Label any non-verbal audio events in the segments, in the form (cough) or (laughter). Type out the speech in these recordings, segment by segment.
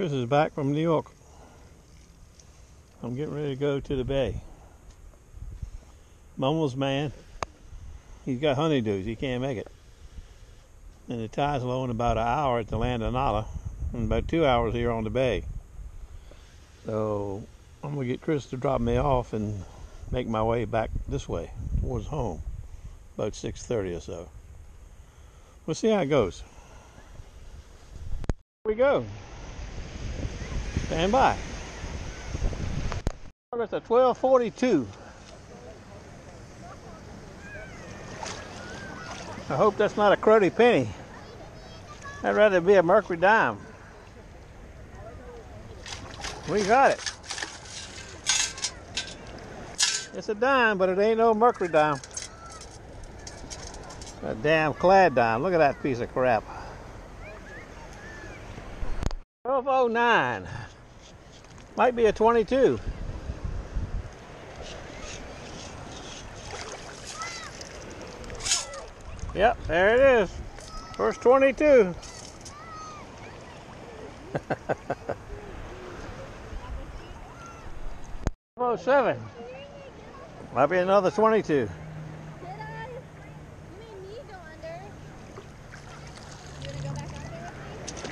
Chris is back from New York. I'm getting ready to go to the bay. Mumbles man, he's got honeydews. He can't make it. And the tide's low in about an hour at the land of Nala and about two hours here on the bay. So I'm gonna get Chris to drop me off and make my way back this way towards home, about 6:30 or so. We'll see how it goes. Here we go. Stand by. It's a 1242. I hope that's not a cruddy penny. I'd rather be a mercury dime. We got it. It's a dime, but it ain't no mercury dime. A damn clad dime. Look at that piece of crap. 1209. Might be a 22. Yep, there it is. First 22. (laughs) Oh seven. Might be another 22. Did I? You made me go under. You wanna go back out there with me?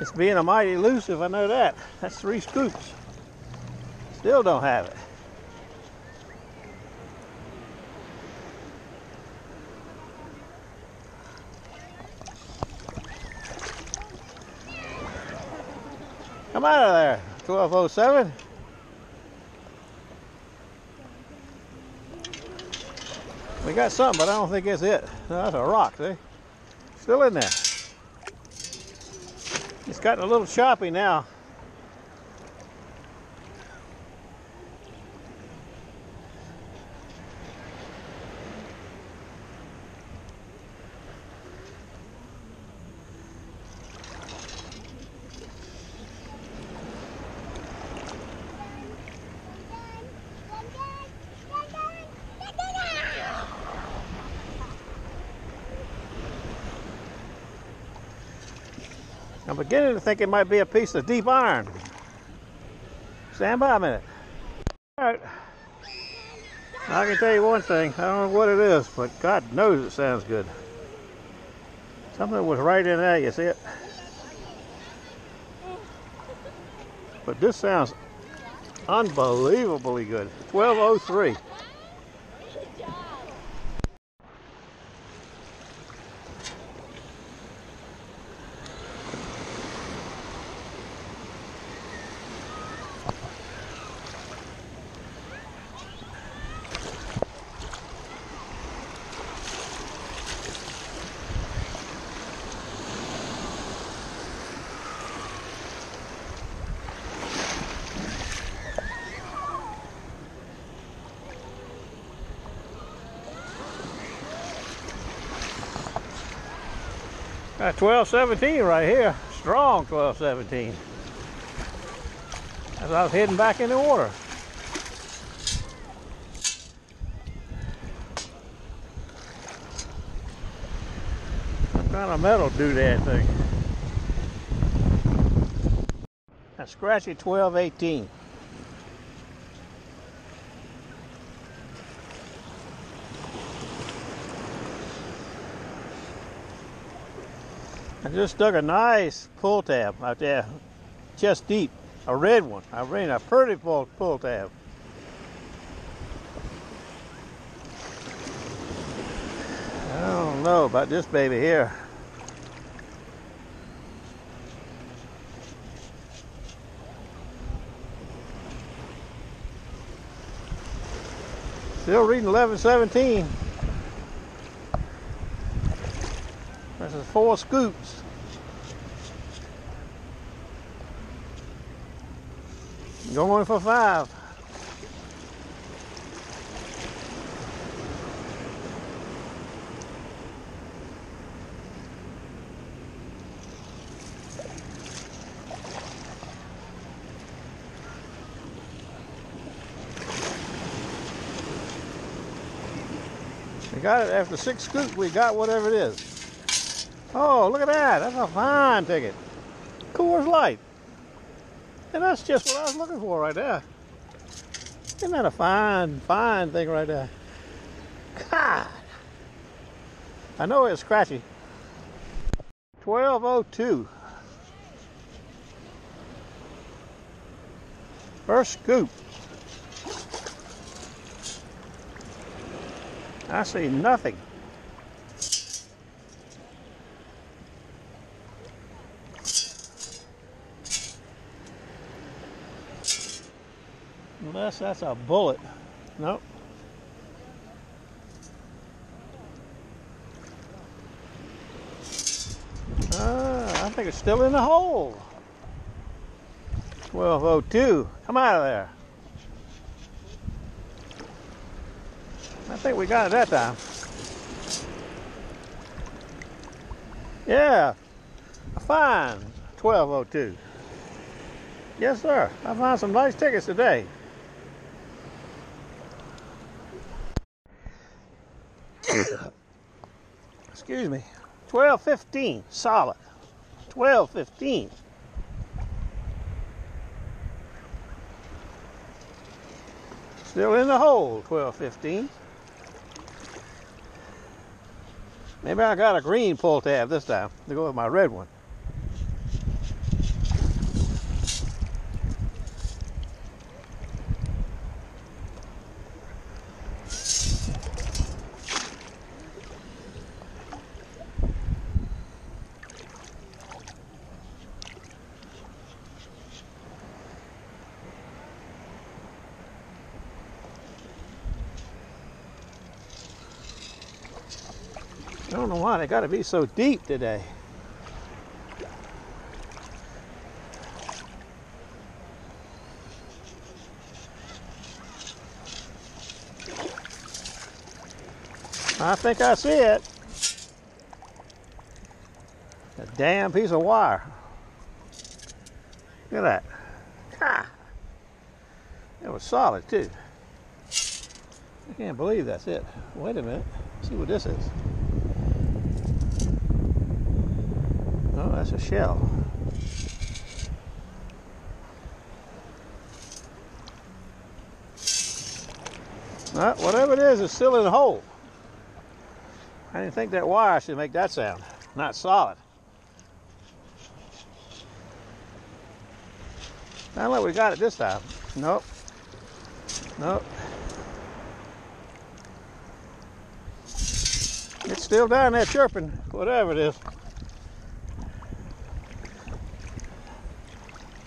It's being a mighty elusive, I know that. That's three scoops. Still don't have it. Come out of there, 1207. We got something, but I don't think it's it. No, that's a rock, see? Still in there. It's gotten a little choppy now. I'm beginning to think it might be a piece of deep iron. Stand by a minute. All right. I can tell you one thing. I don't know what it is, but God knows it sounds good. Something was right in there, you see it? But this sounds unbelievably good. 1203. Got 1217 right here. Strong 1217. As I was heading back in the water. Some kind of metal do that thing. A scratchy 1218. Just dug a nice pull tab out there, chest deep, a red one. I ran a pretty pull, pull tab. I don't know about this baby here. Still reading 1117. four scoops. Going for five. We got it after six scoops, we got whatever it is. Oh, look at that. That's a fine ticket. Coors Light. And that's just what I was looking for right there. Isn't that a fine, fine thing right there? God. I know it's scratchy. 1202. First scoop. I see nothing. Unless that's a bullet. Nope. Ah, I think it's still in the hole. 1202. Come out of there. I think we got it that time. Yeah, a fine 1202. Yes, sir. I found some nice tickets today. (coughs) Excuse me. 1215, solid. 1215. Still in the hole, 1215. Maybe I got a green pull tab this time to go with my red one. They got to be so deep today. I think I see it. A damn piece of wire. Look at that. Ah. It was solid too. I can't believe that's it. Wait a minute. See what this is. Oh, that's a shell. Well, whatever it is, it's still in the hole. I didn't think that wire should make that sound. Not solid. Sound like we got it this time. Nope. Nope. It's still down there chirping, whatever it is.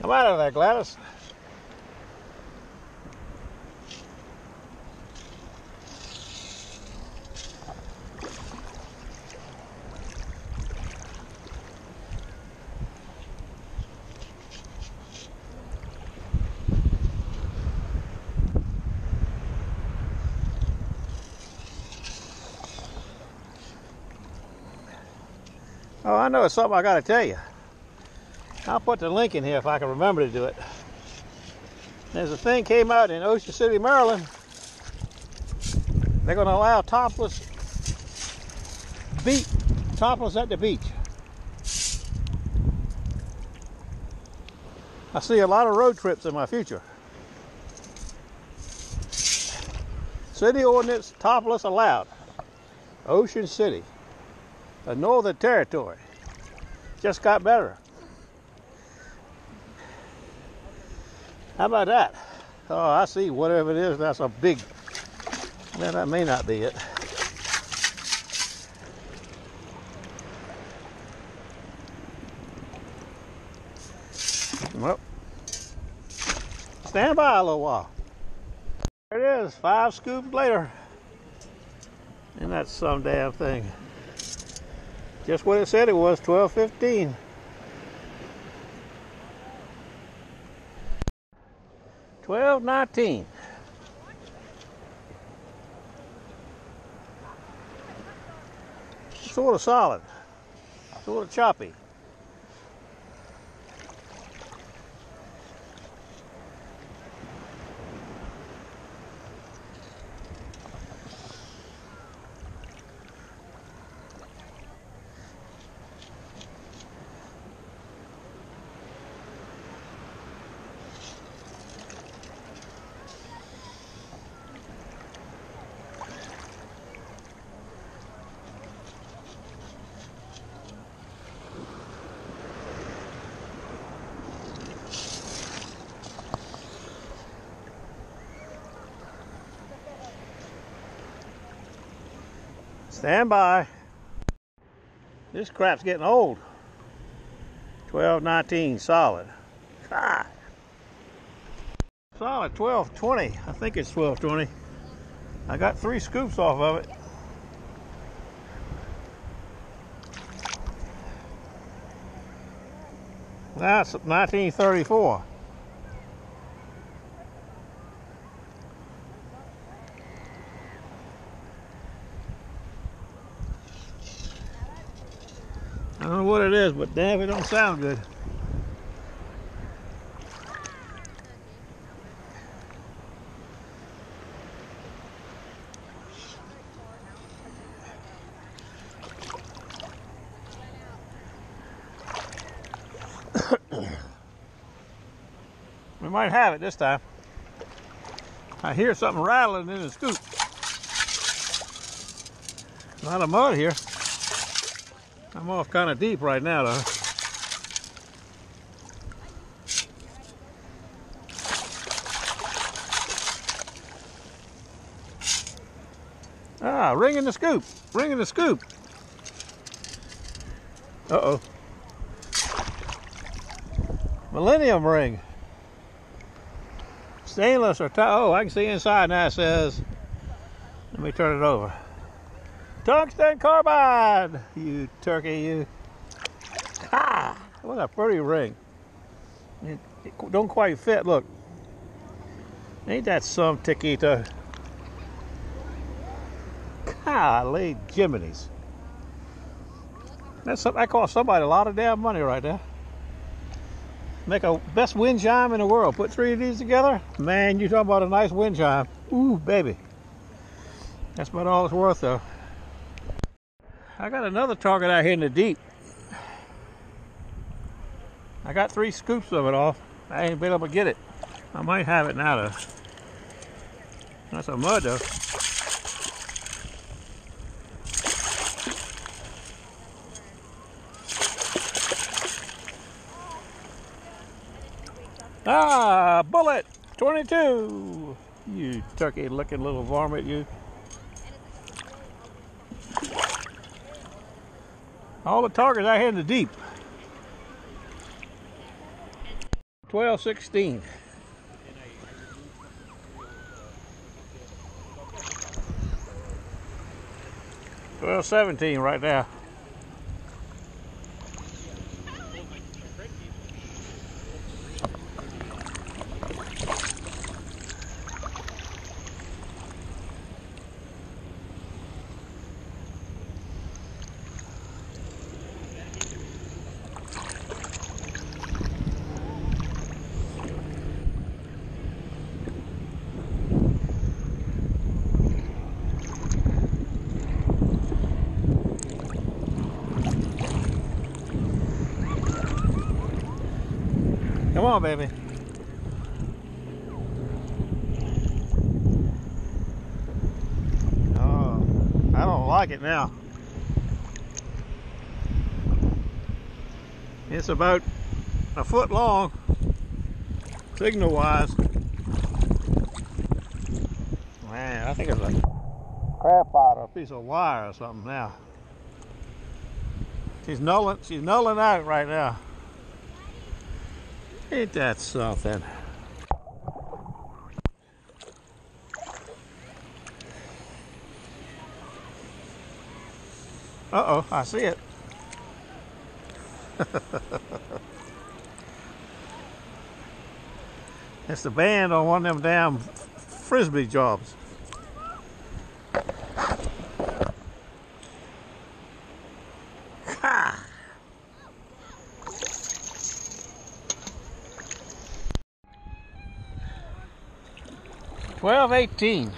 Come out of there, Gladys. Oh, I know it's something I got to tell you. I'll put the link in here if I can remember to do it. There's a thing came out in Ocean City, Maryland. They're going to allow topless beach, topless at the beach. I see a lot of road trips in my future. City ordinance topless allowed. Ocean City, a Northern Territory. Just got better. How about that? Oh, I see whatever it is. That's a big. Man, that may not be it. Well, stand by a little while. There it is, five scoops later. And that's some damn thing. Just what it said it was, 1215. Twelve nineteen. Sort of solid, sort of choppy. Stand by. This crap's getting old. 1219 solid. God. Solid 1220. I think it's 1220. I got three scoops off of it. That's 1934. I don't know what it is, but damn, it don't sound good. we might have it this time. I hear something rattling in the scoop. A lot of mud here. I'm off kind of deep right now, though. Ah, ring in the scoop. Ring in the scoop. Uh-oh. Millennium ring. Stainless or oh, I can see inside now it says, let me turn it over. Tungsten carbide, you turkey, you. Ah, what a pretty ring. It, it don't quite fit, look. Ain't that some Taquito? Golly, Jiminy's. That's some, that cost somebody a lot of damn money right there. Make a best wind chime in the world. Put three of these together. Man, you talking about a nice wind chime. Ooh, baby. That's about all it's worth though. I got another target out here in the deep. I got three scoops of it off. I ain't been able to get it. I might have it now though. That's a mud though. Ah, bullet 22. You turkey looking little varmint, you. All the targets I had in the deep. 12, 16. Twelve seventeen right now. On, baby. Oh, I don't like it now. It's about a foot long, signal wise. Man, I think it's a crap pot or a piece of wire or something now. She's nulling, she's nulling out right now. Ain't that something? Uh-oh, I see it. (laughs) it's the band on one of them damn frisbee jobs. 18.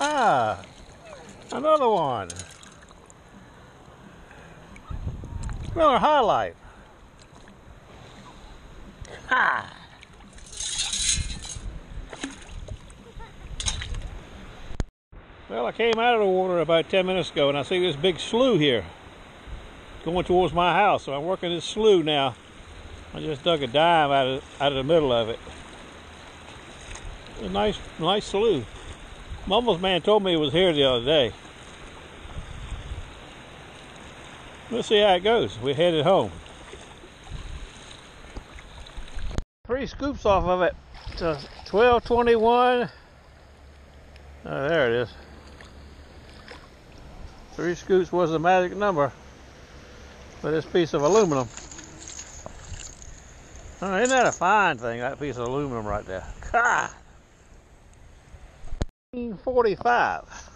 Ah, another one. Another highlight. Ha! Well, I came out of the water about 10 minutes ago and I see this big slough here going towards my house. So I'm working this slough now. I just dug a dime out of, out of the middle of it. A nice, nice slough. Mumbles man told me it was here the other day. We'll see how it goes. We're headed home. Three scoops off of it uh, to 1221. Oh, there it is. Three scoops was the magic number for this piece of aluminum. Oh, isn't that a fine thing, that piece of aluminum right there? God. 45.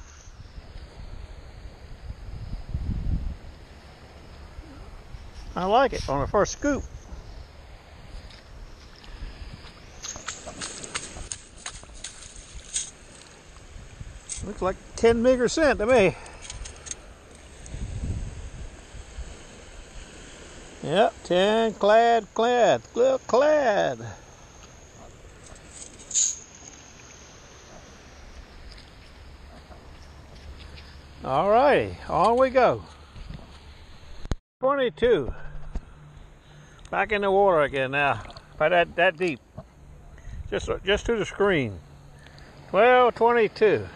I like it on the first scoop. Looks like 10 meager cent to me. Yep, 10 clad, clad, clad. All righty, on we go. 22. Back in the water again now. By that, that deep. Just, just to the screen. 1222.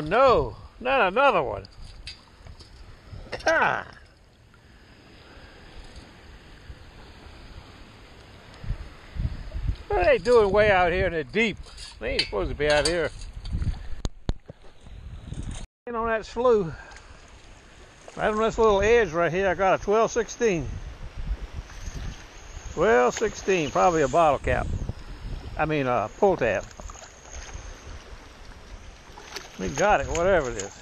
Oh no, not another one. God. What are they doing way out here in the deep? They ain't supposed to be out here. And on that slough, right on this little edge right here, I got a 1216. 1216, probably a bottle cap. I mean a pull tab. We got it, whatever it is.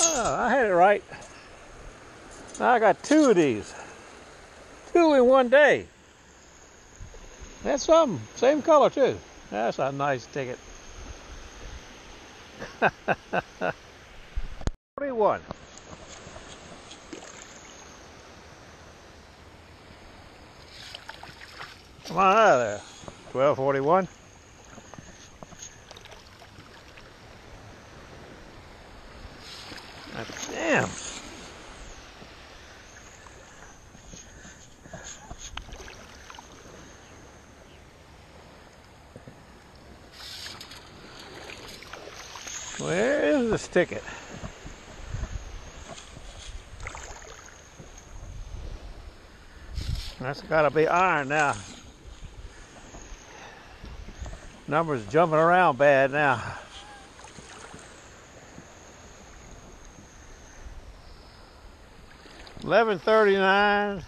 Oh, I had it right. I got two of these. Two in one day. That's something. Same color too. That's a nice ticket. (laughs) 41. Come on out of there. 1241. Damn. Where is this ticket? That's got to be iron now. Numbers jumping around bad now. Eleven thirty nine.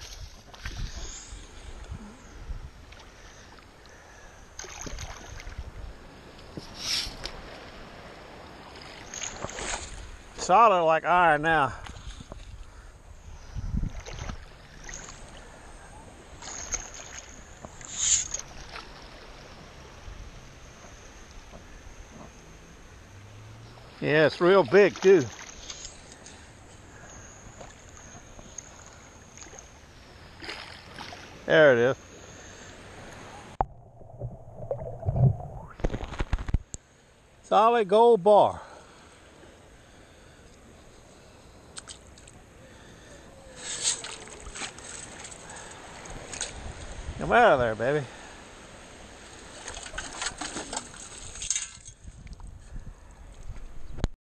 Solid like iron now. Yeah, it's real big too. There it is. Solid gold bar. Come out of there, baby.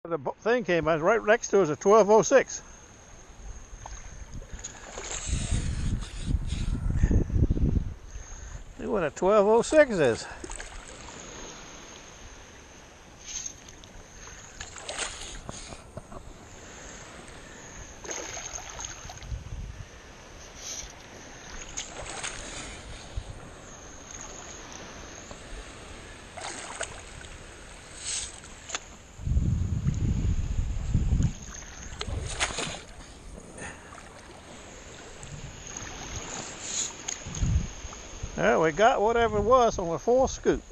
The thing came out right next to us at 1206. See what a 1206 is. We got whatever it was on a full scoop.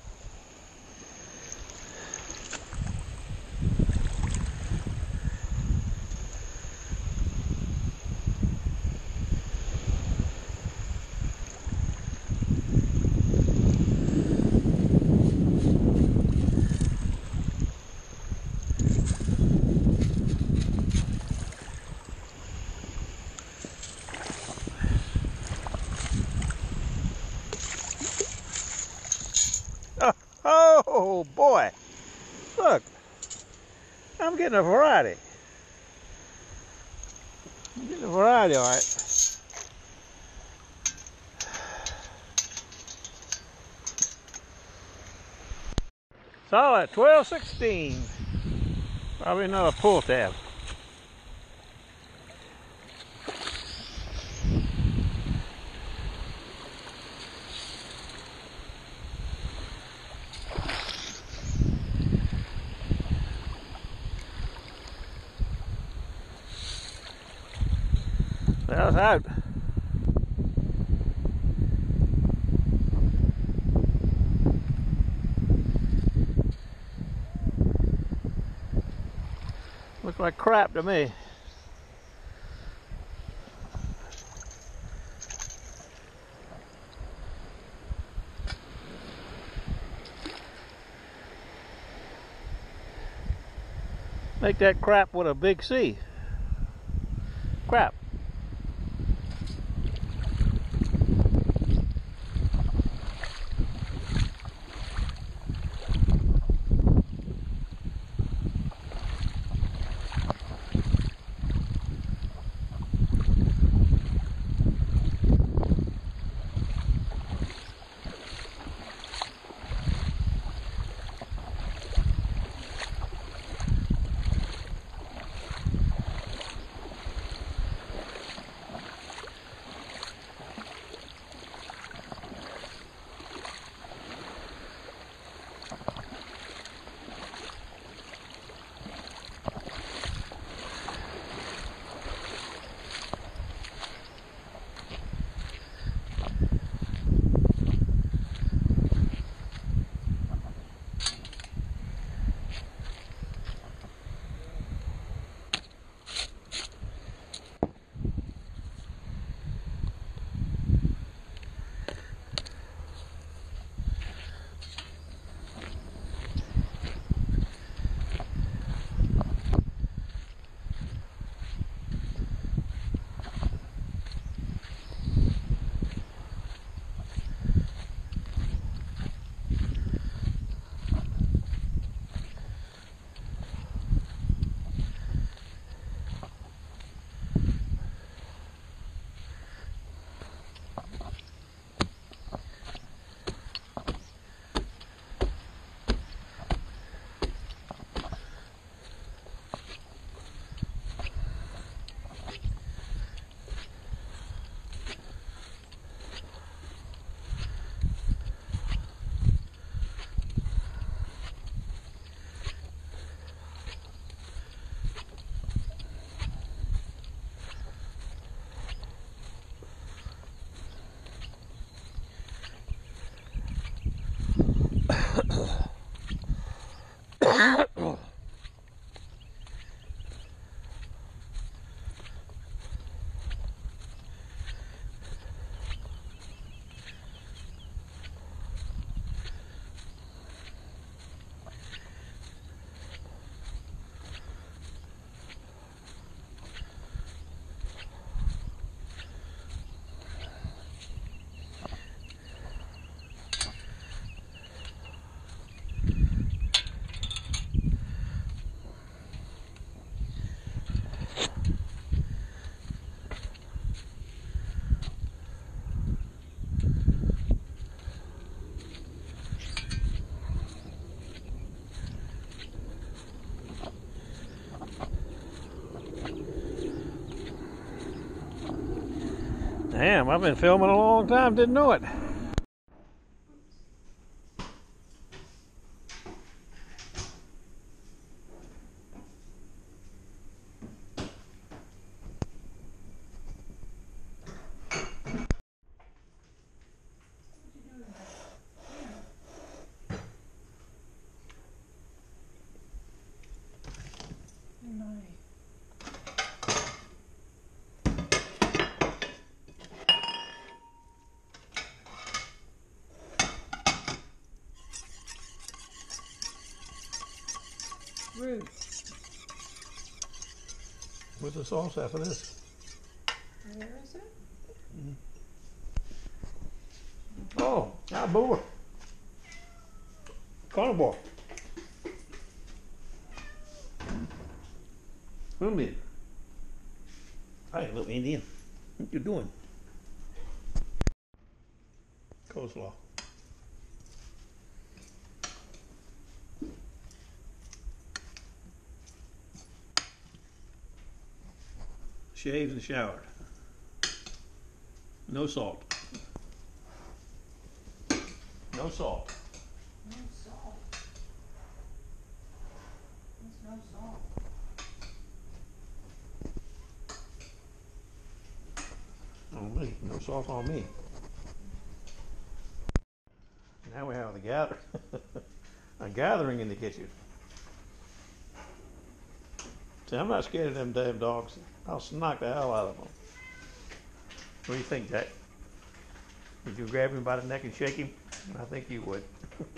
Oh boy, look, I'm getting a variety. I'm getting a variety, all right. Solid 1216. Probably another pull tab. That's out. Looks like crap to me. Make that crap with a big C. Crap. Damn, I've been filming a long time, didn't know it. Rude. Where's the sauce after this? Where is it? Mm-hmm. Oh, now boy. Carnivore. A minute. Hi, little Indian. What you doing? Coleslaw. Shaved and showered. No salt. No salt. No salt. There's no salt. On me. No salt on me. Now we have the gather (laughs) a gathering in the kitchen. See, I'm not scared of them damn dogs. I'll smack the hell out of him. What do you think, Jack? Would you grab him by the neck and shake him? I think you would. (laughs)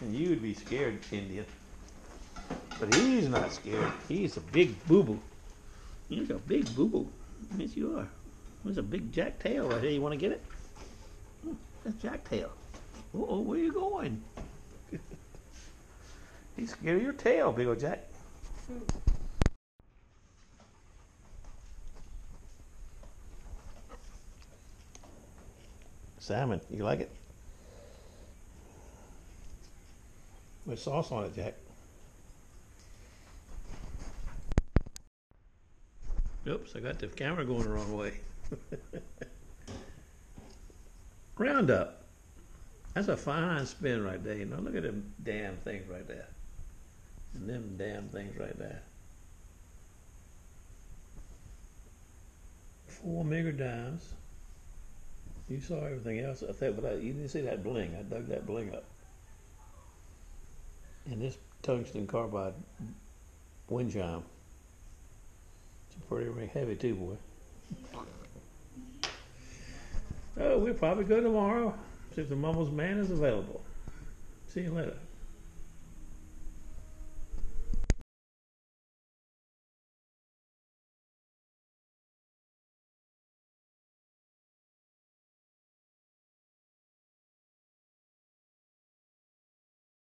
and you'd be scared, Indian. But he's not scared. He's a big boo boo. He's a big boo boo. Yes, you are. There's a big jack tail right here. You want to get it? Hmm, That's jack tail. Oh, where you going? (laughs) He's scared of your tail, big old Jack. Salmon, you like it? With sauce on it, Jack. Oops, I got the camera going the wrong way. (laughs) Roundup. That's a fine spin right there. You know, look at them damn things right there. And them damn things right there. Four meager dimes. You saw everything else. I thought, but I, you didn't see that bling. I dug that bling up. And this tungsten carbide wind chime. It's pretty heavy too, boy. Oh, we'll probably go tomorrow. See if the Mumbles man is available. See you later.